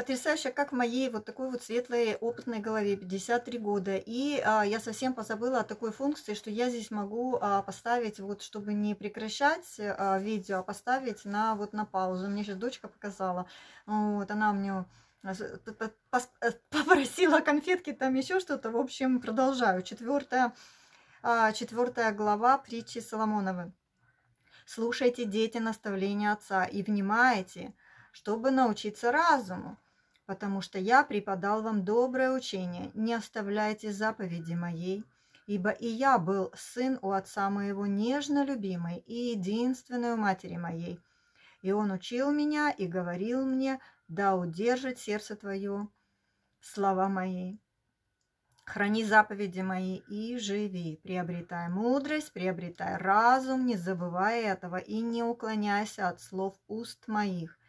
потрясающе, как в моей вот такой вот светлой опытной голове, 53 года. И а, я совсем позабыла о такой функции, что я здесь могу а, поставить, вот чтобы не прекращать а, видео, а поставить на вот на паузу. Мне сейчас дочка показала, вот она мне э, попросила конфетки, там еще что-то. В общем, продолжаю. Четвертая, а, четвертая глава притчи Соломоновой. Слушайте, дети, наставления отца и внимайте, чтобы научиться разуму, потому что я преподал вам доброе учение. Не оставляйте заповеди моей, ибо и я был сын у отца моего нежно любимый и единственной у матери моей. И он учил меня и говорил мне, да удержит сердце твое слова мои. Храни заповеди мои и живи, приобретай мудрость, приобретай разум, не забывай этого и не уклоняйся от слов уст моих.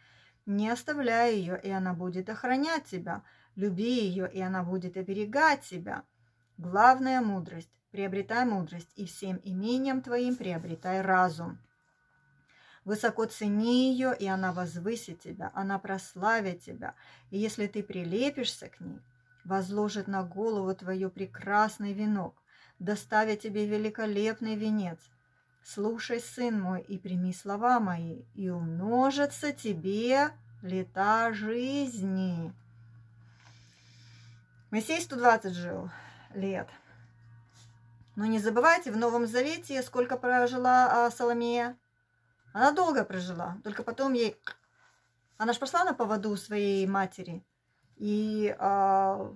Не оставляй ее, и она будет охранять тебя. Люби ее, и она будет оберегать тебя. Главная мудрость. Приобретай мудрость, и всем имением твоим приобретай разум. Высоко цени ее, и она возвысит тебя, она прославит тебя. И если ты прилепишься к ней, возложит на голову твою прекрасный венок, доставя тебе великолепный венец. Слушай, сын мой, и прими слова мои, и умножится тебе лета жизни. Моисей 120 жил лет. Но не забывайте, в Новом Завете сколько прожила а, Соломея? Она долго прожила, только потом ей... Она же пошла на поводу своей матери и, а,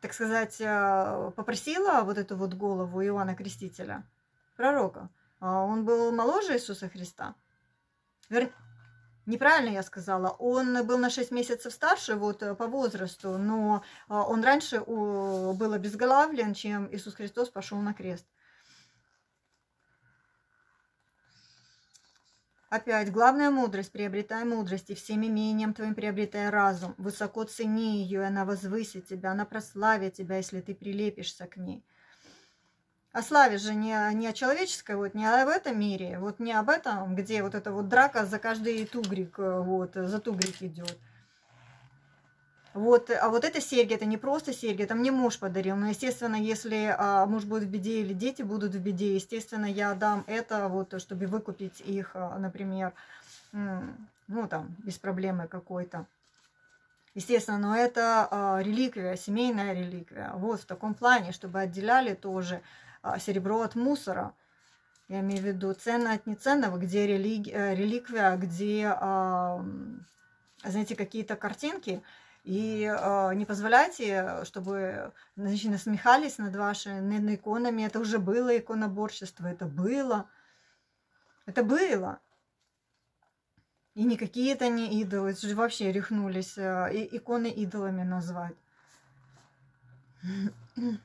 так сказать, а, попросила вот эту вот голову Иоанна Крестителя, пророка. А он был моложе Иисуса Христа. Вер... Неправильно я сказала. Он был на 6 месяцев старше вот по возрасту, но он раньше был обезглавлен, чем Иисус Христос пошел на крест. Опять, главная мудрость, приобретай мудрость, и всем имением твоим приобретай разум. Высоко цени ее, и она возвысит тебя, она прославит тебя, если ты прилепишься к ней. А славе же не, не о человеческой, вот, не об этом мире, вот не об этом, где вот эта вот драка за каждый тугрик, э, вот, за тугрик идет. Вот, а вот это серьги, это не просто серьги, это мне муж подарил. Но, естественно, если а, муж будет в беде или дети будут в беде, естественно, я дам это, вот, чтобы выкупить их, а, например, ну, там, без проблемы какой-то. Естественно, но это а, реликвия, семейная реликвия. Вот в таком плане, чтобы отделяли тоже а, серебро от мусора. Я имею в виду ценно от неценного, где религи, э, реликвия, где, а, знаете, какие-то картинки – и э, не позволяйте, чтобы значит, насмехались над вашими иконами. Это уже было иконоборчество, это было. Это было. И не какие-то не идолы, это же вообще рехнулись э, иконы идолами назвать.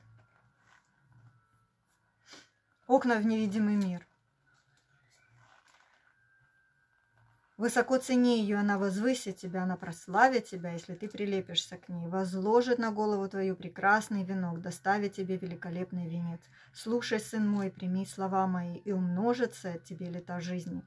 Окна в невидимый мир. Высоко цени ее, она возвысит тебя, она прославит тебя, если ты прилепишься к ней, возложит на голову твою прекрасный венок, доставит тебе великолепный венец. Слушай, сын мой, прими слова мои, и умножится от тебе лета жизни.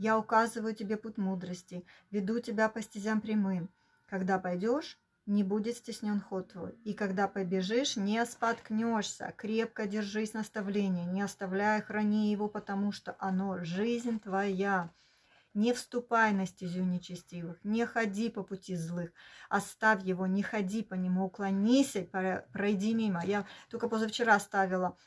Я указываю тебе путь мудрости, веду тебя по стезям прямым. Когда пойдешь, не будет стеснен ход твой. И когда побежишь, не споткнешься. Крепко держись наставления, не оставляй, храни его, потому что оно жизнь твоя. Не вступай на стезю нечестивых, не ходи по пути злых, оставь его, не ходи по нему, уклонись, пройди мимо. Я только позавчера ставила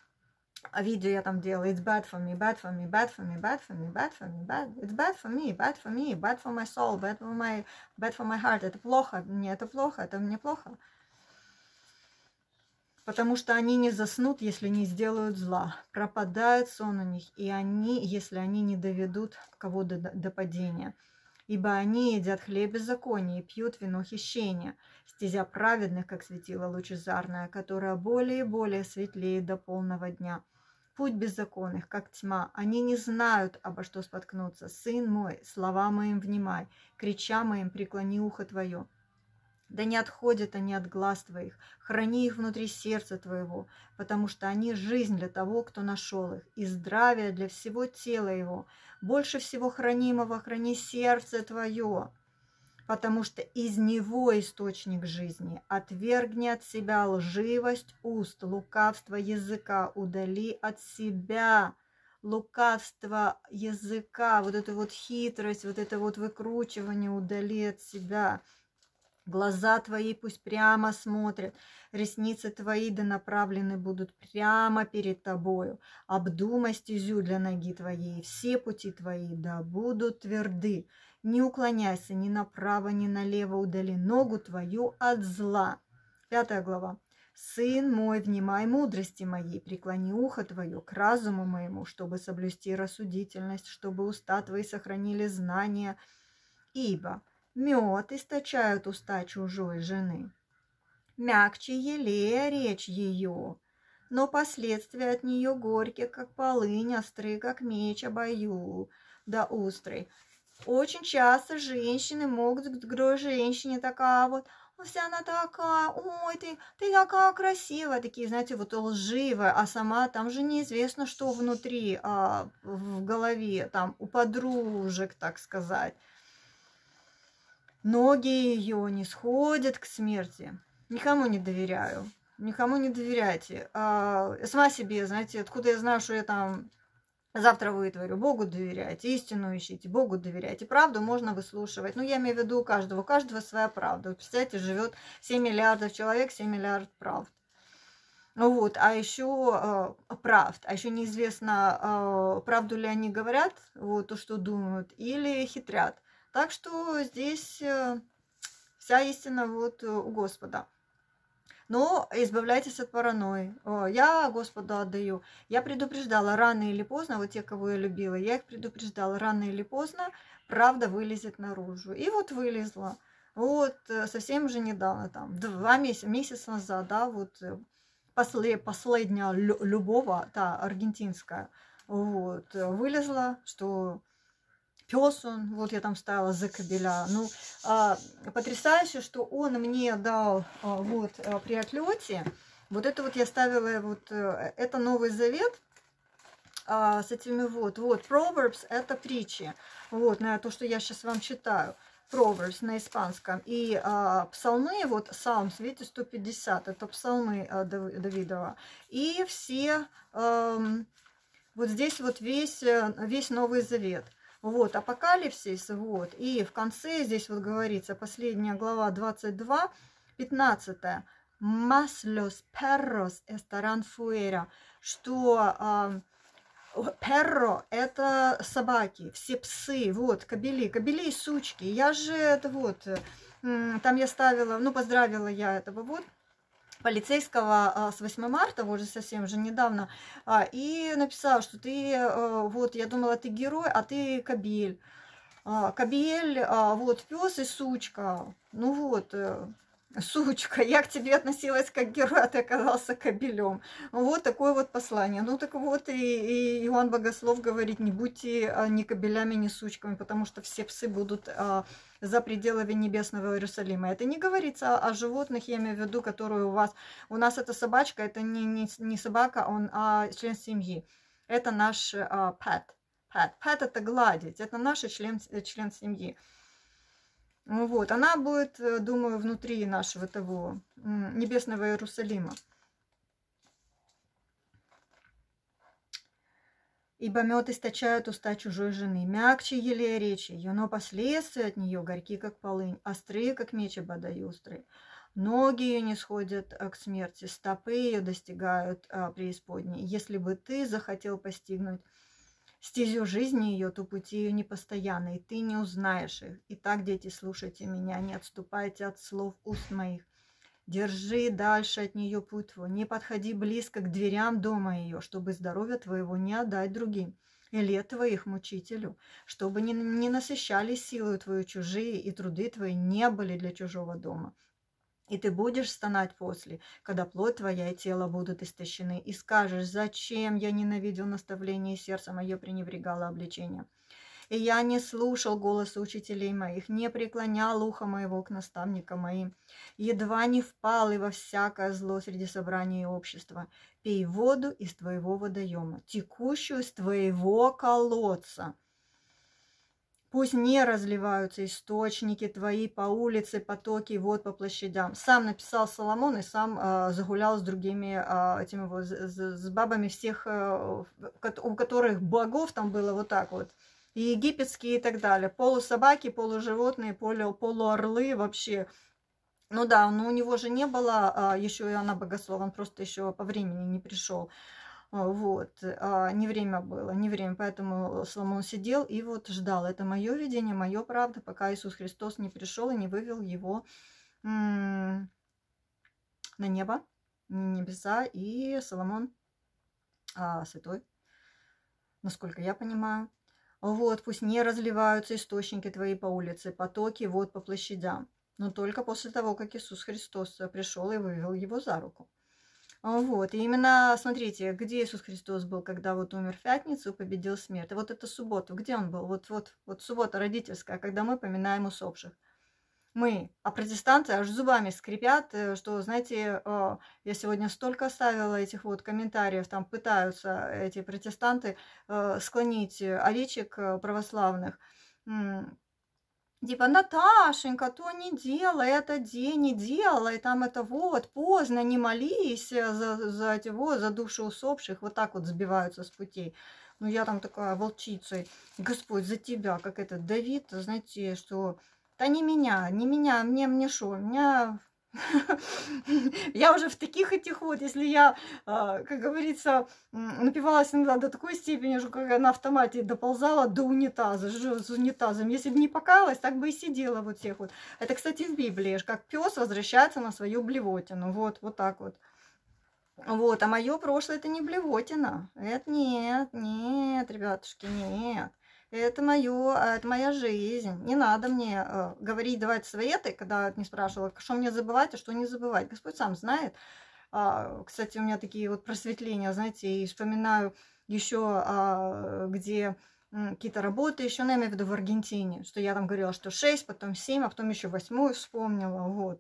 видео, я там делала It's bad for me, bad for me, bad for me, bad for me, bad for me, bad. It's bad for me, bad for me, bad for my soul, bad for my, bad for my heart. Это плохо, мне это плохо, это мне плохо потому что они не заснут, если не сделают зла. Пропадает сон у них, и они, если они не доведут кого до, до падения. Ибо они едят хлеб беззакония и пьют вино хищения, стезя праведных, как светило лучезарное, которое более и более светлеет до полного дня. Путь беззаконных, как тьма, они не знают, обо что споткнуться. Сын мой, слова моим внимай, крича моим преклони ухо твое. Да не отходят они от глаз твоих, храни их внутри сердца твоего, потому что они жизнь для того, кто нашел их, и здравие для всего тела его. Больше всего хранимого храни сердце твое, потому что из него источник жизни. Отвергни от себя лживость уст, лукавство языка, удали от себя лукавство языка, вот эту вот хитрость, вот это вот выкручивание удали от себя. Глаза твои пусть прямо смотрят, ресницы твои да направлены будут прямо перед тобою. Обдумай стезю для ноги твоей, все пути твои да будут тверды. Не уклоняйся ни направо, ни налево, удали ногу твою от зла. Пятая глава. Сын мой, внимай мудрости моей, преклони ухо твое к разуму моему, чтобы соблюсти рассудительность, чтобы уста твои сохранили знания, ибо мед источают уста чужой жены. Мягче елея речь ее, но последствия от нее горькие, как полынь, остры, как меч, обою, да острый. Очень часто женщины могут к другой женщине такая вот, вся она такая, ой, ты, ты такая красивая, такие, знаете, вот лживая, а сама там же неизвестно, что внутри, а, в голове, там, у подружек, так сказать. Ноги ее не сходят к смерти. Никому не доверяю. Никому не доверяйте. А, сама себе, знаете, откуда я знаю, что я там завтра вытворю. Богу доверяйте, истину ищите, Богу доверяйте. Правду можно выслушивать. Ну, я имею в виду у каждого. У каждого своя правда. Вы представляете, живет 7 миллиардов человек, 7 миллиардов правд. Вот, а еще э, правд, а еще неизвестно, э, правду ли они говорят, вот то, что думают, или хитрят. Так что здесь э, вся истина вот у Господа. Но избавляйтесь от паранойи. Я Господу отдаю. Я предупреждала рано или поздно, вот те, кого я любила, я их предупреждала рано или поздно, правда вылезет наружу. И вот вылезла. Вот э, совсем же недавно, там, два месяца, месяц назад, да, вот э, послед, последняя любого, та аргентинская, вот, вылезла, что пес он, вот я там ставила за кабеля. Ну, а, потрясающе, что он мне дал а, вот а, при отлете. Вот это вот я ставила, вот э, это Новый Завет а, с этими вот, вот, Proverbs это притчи, вот, на то, что я сейчас вам читаю. Proverbs на испанском. И а, псалмы, вот Psalms, видите, 150, это псалмы а, Давидова. И все, а, вот здесь вот весь, э, весь Новый Завет. Вот, апокалипсис, вот. И в конце здесь вот говорится, последняя глава 22, 15. Маслос перрос эстаран фуэра, что э, перро – это собаки, все псы, вот, кобели, кобели и сучки. Я же это вот, там я ставила, ну, поздравила я этого вот, полицейского а, с 8 марта, вот же совсем же недавно, а, и написала, что ты, а, вот, я думала, ты герой, а ты кабель. Кабель, вот, пес и сучка. Ну вот, э, сучка, я к тебе относилась как герой, а ты оказался кобелем. Вот такое вот послание. Ну так вот и, и Иоанн Богослов говорит, не будьте ни кобелями, ни сучками, потому что все псы будут а, за пределами небесного Иерусалима. Это не говорится о, животных, я имею в виду, которые у вас... У нас это собачка, это не, не, не собака, он а член семьи. Это наш а. Pet. Pet это гладить, это наш член, член семьи. Вот, она будет, э, думаю, внутри нашего того небесного Иерусалима. Ибо мед источает уста чужой жены, мягче еле речи ее, но последствия от нее горьки, как полынь, острые, как меч ободаю острые. Ноги ее не сходят э, к смерти, стопы ее достигают а, преисподней. Если бы ты захотел постигнуть стезю жизни ее, то пути ее непостоянны, и ты не узнаешь их. Итак, дети, слушайте меня, не отступайте от слов уст моих. Держи дальше от нее путь твой, не подходи близко к дверям дома ее, чтобы здоровье твоего не отдать другим, и лет твоих мучителю, чтобы не, не насыщали силою твою чужие, и труды твои не были для чужого дома. И ты будешь стонать после, когда плоть твоя и тело будут истощены, и скажешь, зачем я ненавидел наставление, и сердце мое пренебрегало обличением. И я не слушал голоса учителей моих, не преклонял ухо моего к наставникам моим, едва не впал и во всякое зло среди собрания и общества. Пей воду из твоего водоема, текущую из твоего колодца. Пусть не разливаются источники твои по улице, потоки вод по площадям. Сам написал Соломон и сам э, загулял с другими э, этими вот, с, с бабами всех, э, у которых богов там было вот так вот. И египетские и так далее. Полусобаки, полуживотные, полу, полуорлы вообще. Ну да, но у него же не было э, еще и она богослов, он просто еще по времени не пришел. А, вот, а не время было, не время, поэтому Соломон сидел и вот ждал. Это мое видение, мое правда, пока Иисус Христос не пришел и не вывел его на небо, небеса, и Соломон а, святой, насколько я понимаю. Вот, пусть не разливаются источники твои по улице, потоки вот по площадям, но только после того, как Иисус Христос пришел и вывел его за руку. А, вот, и именно, смотрите, где Иисус Христос был, когда вот умер в пятницу, победил смерть. Вот это суббота, где он был? Вот, вот, вот суббота родительская, когда мы поминаем усопших. Мы, а протестанты аж зубами скрипят, э, что, знаете, а, я сегодня столько оставила этих вот комментариев, там пытаются эти протестанты э, склонить овечек э, православных Типа, Наташенька, то не делай, это день, не делай, там это вот, поздно, не молись э, за, за эти вот, за души усопших, вот так вот сбиваются с путей. Ну, я там такая волчицей, Господь, за тебя, как этот Давид, знаете, что, да не меня, не меня, мне, мне что, меня я уже в таких этих вот, если я, а, как говорится, напивалась иногда до такой степени, что как на автомате доползала до унитаза, с унитазом. Если бы не покаялась, так бы и сидела вот всех вот. Это, кстати, в Библии, как пес возвращается на свою блевотину. Вот, вот так вот. Вот, а мое прошлое это не блевотина. Это нет, нет, ребятушки, нет это мое, а, это моя жизнь. Не надо мне э, говорить, давать советы, когда не спрашивала, что мне забывать, а что не забывать. Господь сам знает. А, кстати, у меня такие вот просветления, знаете, и вспоминаю еще, а, где какие-то работы, еще, наверное, я в виду в Аргентине, что я там говорила, что 6, потом 7, а потом еще восьмую вспомнила, вот.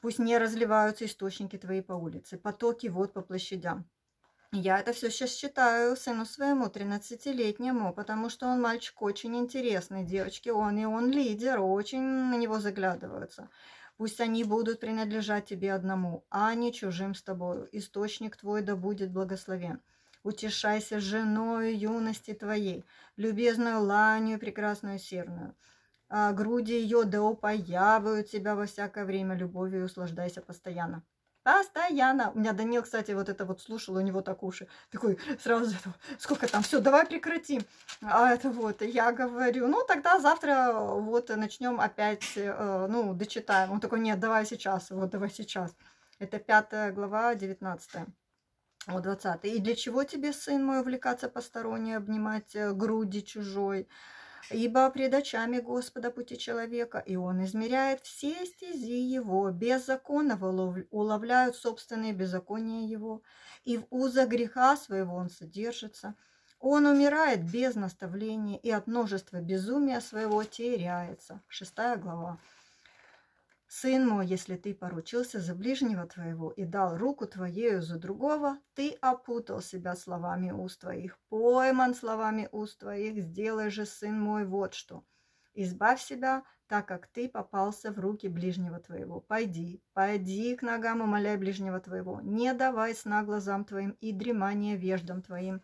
Пусть не разливаются источники твои по улице, потоки вод по площадям. Я это все сейчас читаю сыну своему, 13-летнему, потому что он мальчик очень интересный, девочки, он и он лидер, очень на него заглядываются. Пусть они будут принадлежать тебе одному, а не чужим с тобою. Источник твой да будет благословен. Утешайся женою юности твоей, любезную ланью прекрасную серную. А груди ее да упоявают тебя во всякое время любовью и услаждайся постоянно. Постоянно. У меня Данил, кстати, вот это вот слушал, у него так уши. Такой сразу, сколько там, все, давай прекратим. А это вот, я говорю, ну тогда завтра вот начнем опять, э, ну, дочитаем. Он такой, нет, давай сейчас, вот давай сейчас. Это пятая глава, девятнадцатая. Вот 20. И для чего тебе, сын мой, увлекаться посторонней, обнимать э, груди чужой? Ибо пред очами Господа пути человека, и он измеряет все стези его, беззаконного уловляют собственные беззакония его, и в уза греха своего он содержится. Он умирает без наставления, и от множества безумия своего теряется. Шестая глава. Сын мой, если ты поручился за ближнего твоего и дал руку твоею за другого, ты опутал себя словами уст твоих, пойман словами уст твоих, сделай же, сын мой, вот что. Избавь себя, так как ты попался в руки ближнего твоего. Пойди, пойди к ногам, умоляй ближнего твоего. Не давай сна глазам твоим и дремания веждам твоим.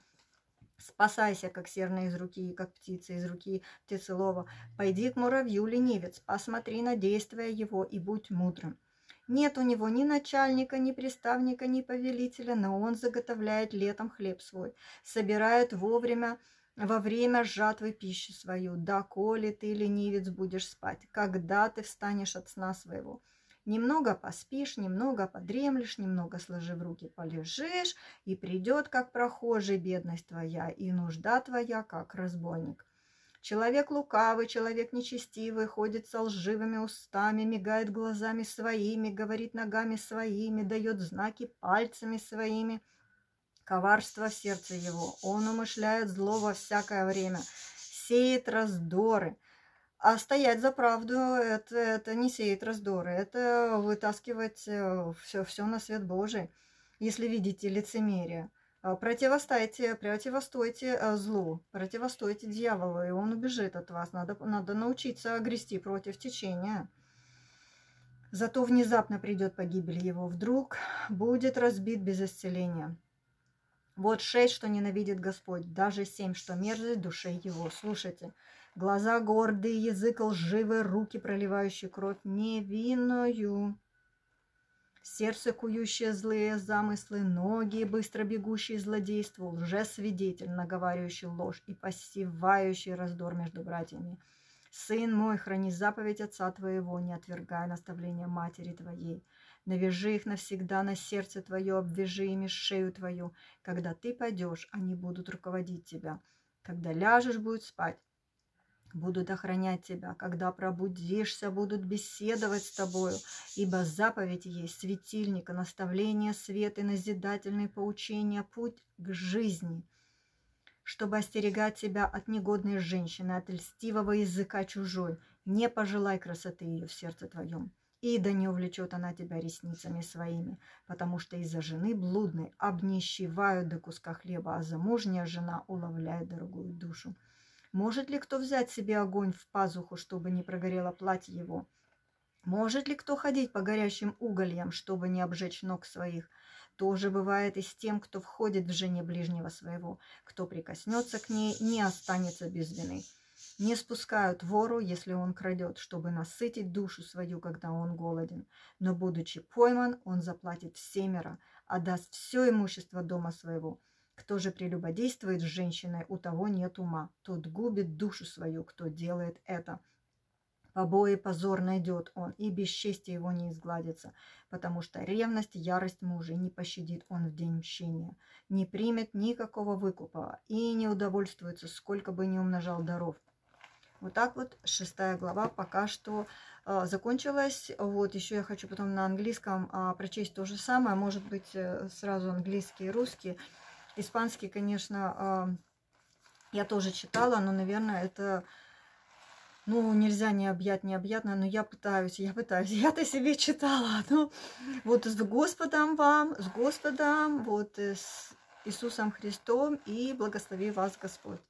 Спасайся, как серна из руки, как птица из руки птицелова. Пойди к муравью, ленивец, посмотри на действия его и будь мудрым. Нет у него ни начальника, ни приставника, ни повелителя, но он заготовляет летом хлеб свой, собирает вовремя, во время жатвы пищи свою. Да, коли ты, ленивец, будешь спать, когда ты встанешь от сна своего. Немного поспишь, немного подремлешь, немного сложив руки полежишь, и придет, как прохожий, бедность твоя, и нужда твоя, как разбойник. Человек лукавый, человек нечестивый, ходит со лживыми устами, мигает глазами своими, говорит ногами своими, дает знаки пальцами своими. Коварство в сердце его, он умышляет зло во всякое время, сеет раздоры – а стоять за правду это, это не сеять раздоры, это вытаскивать э, все на свет Божий, если видите лицемерие. А, противостойте, противостойте а, злу, противостойте дьяволу, и он убежит от вас. Надо, надо научиться грести против течения. Зато внезапно придет погибель его. Вдруг будет разбит без исцеления. Вот шесть, что ненавидит Господь, даже семь, что мерзость душе его. Слушайте, глаза гордые, язык лживый, руки, проливающие кровь невинную. Сердце, кующее злые замыслы, ноги, быстро бегущие злодейству, лжесвидетель, наговаривающий ложь и посевающий раздор между братьями. Сын мой, храни заповедь отца твоего, не отвергая наставления матери твоей. Навяжи их навсегда на сердце твое, обвяжи ими шею твою. Когда ты пойдешь, они будут руководить тебя. Когда ляжешь, будет спать, будут охранять тебя, когда пробудишься, будут беседовать с тобою, ибо заповедь есть светильника, наставление, свет и назидательные поучения, путь к жизни, чтобы остерегать тебя от негодной женщины, от льстивого языка чужой. Не пожелай красоты ее в сердце твоем, и да не увлечет она тебя ресницами своими, потому что из-за жены блудной обнищевают до куска хлеба, а замужняя жена уловляет дорогую душу. Может ли кто взять себе огонь в пазуху, чтобы не прогорело платье его? Может ли кто ходить по горящим угольям, чтобы не обжечь ног своих? Тоже бывает и с тем, кто входит в жене ближнего своего. Кто прикоснется к ней, не останется без вины. Не спускают вору, если он крадет, чтобы насытить душу свою, когда он голоден. Но, будучи пойман, он заплатит семеро, отдаст все имущество дома своего. Кто же прелюбодействует с женщиной, у того нет ума. Тот губит душу свою, кто делает это. Побои позор найдет он, и бесчестие его не изгладится, потому что ревность, ярость мужа не пощадит он в день мщения, не примет никакого выкупа и не удовольствуется, сколько бы ни умножал даров. Вот так вот шестая глава пока что э, закончилась. Вот еще я хочу потом на английском э, прочесть то же самое, может быть э, сразу английский и русский. Испанский, конечно, а, я тоже читала, но, наверное, это, ну, нельзя не объять необъятно, но я пытаюсь, я пытаюсь. Я-то себе читала, ну, вот с Господом вам, с Господом, вот с Иисусом Христом, и благослови вас Господь.